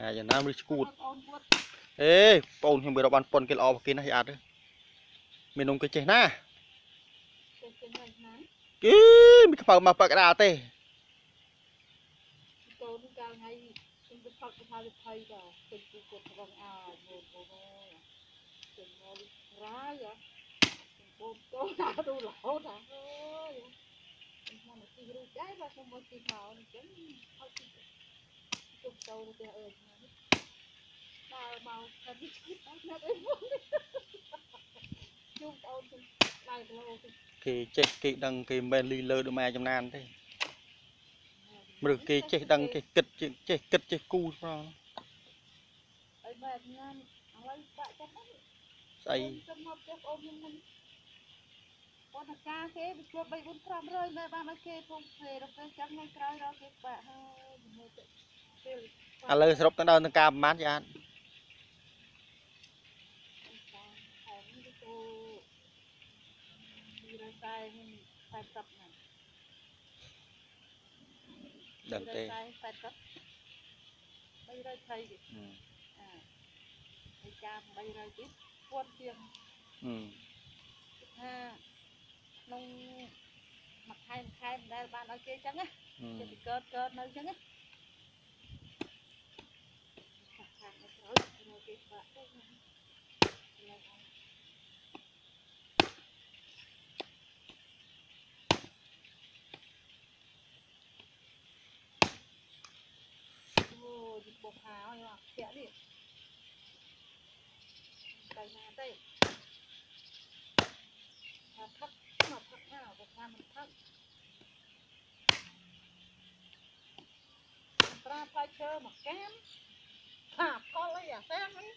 អាយ៉ាងណាមនុស្សឈួតអូនពួតអេបងខ្ញុំវារកបានប៉ុនគេល្អប្រគេណាស់យ៉ាត់មាននំគេចេះណាចេះចេះហ្នឹងណាគីមានខ្មៅមកប៉កដាទេកូនកាលថ្ងៃខ្ញុំទៅផឹកទៅថាទៅថៃដល់ពេញគូគាត់ត្រង់អាយកូនអូយចេញមករាយបូនតោណាទូរហូតអើយខ្ញុំមកទីរូបដែរបាទខ្ញុំមកទីមកអញ្ចឹងអត់ ទីជុំទៅទៅអើយដើរមកតែនេះគិតដល់ណាស់អើយជុំអូនទៅឡើងទៅអូនគេចេះគេដឹងគេមិនមែនលីលើដូចម៉ែចំណានទេមនុស្សគេចេះដឹងគេគិតចេះចេះគិតចេះគូប្រងអីបែបណាឥឡូវបាក់ចិត្តហ្នឹងស្អីទៅមកផ្ទះអូនខ្ញុំមិនប៉ុន្តែការគេវាជួប3 4 500មែនបានឲ្យគេពុំគេដល់ពេលចាំថ្ងៃក្រោយរកគេបាក់ហើយមើលទៅពេល ឥឡូវសរុបទៅដល់នឹងការប្រហែលយ៉ាត់ហើយនេះទៅពីរតែខ្ញុំ80ហ្នឹងដឹងទេ80 320គេអឺអាហើយចាំ300ទៀតពួនជាងអឺថាក្នុងមួយខែមួយខែមិនដែលបានឲ្យគេចឹងណាអឺចិត្តកើតកើតនៅចឹងណាខាងខាងទៅក្រោយនៅគេបាក់ទៅណាអូយ បុកហាឲ្យអាផ្ទះនេះទៅណាទៅថាផឹកមកផឹកណាបុកហាមិនផឹកប្រាផ្លែឈើមកកាមថាកលអីអាតែហ្នឹង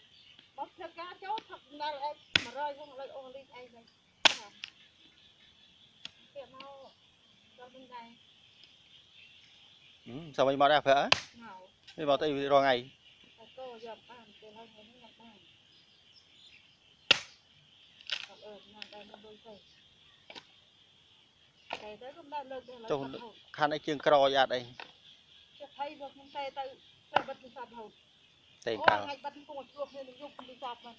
បើធ្វើការចូលផឹកដល់អី100ហ្នឹងលើអូលីងអីហ្នឹងថាគេមកដល់នឹងដែរអឺ sao មិនមកដែរប្រើមកនេះមកទៅរងថ្ងៃតែក៏យកបានគេហើយហ្នឹងយកបានអត់អឺណាស់ដែរមិនដូចទៅតែទៅក៏មិនលើកទេឡើយខានអីជើងក្រយ៉ាត់អីចេះថៃមកខ្ញុំតែទៅទៅបិទទូរស័ព្ទហូត ទេអូកាលថ្ងៃបាត់គង់ជួបគ្នានឹងយកទូរស័ព្ទមក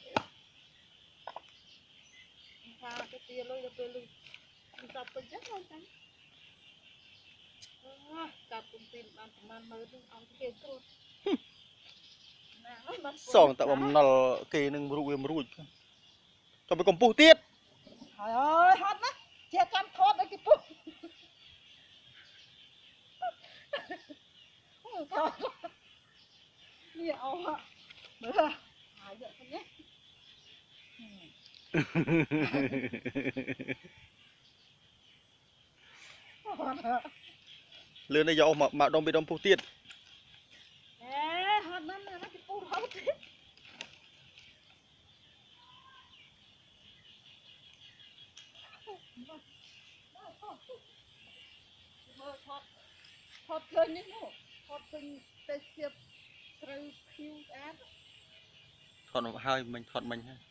ថាគេទាលុយដល់ពេលលុយទូរស័ព្ទពេញចឹងហើយតាអូកាប់គុំពីនបានប្រហែលមើលនឹងអង្គគេគ្រូណាអើយបានសងតែបំណុលគេនឹងរួចវាមិនរួចទៅไปកំពុះទៀតហើយអើយហត់ណាជាចាំថតឲ្យគេពុះអូថត នេះអោហ่ะមើលហើយយកទៅនេះលឿនទៅយកមកមកដុំពីដុំពុះទៀតអេហត់ណាស់ណាស់គេពូរហត់ទេមើលថតថតឃើញនេះនោះថតឃើញទេសភាពស្រូវភីវស្អាត ថតមកហើយមិញថតមិញហើយ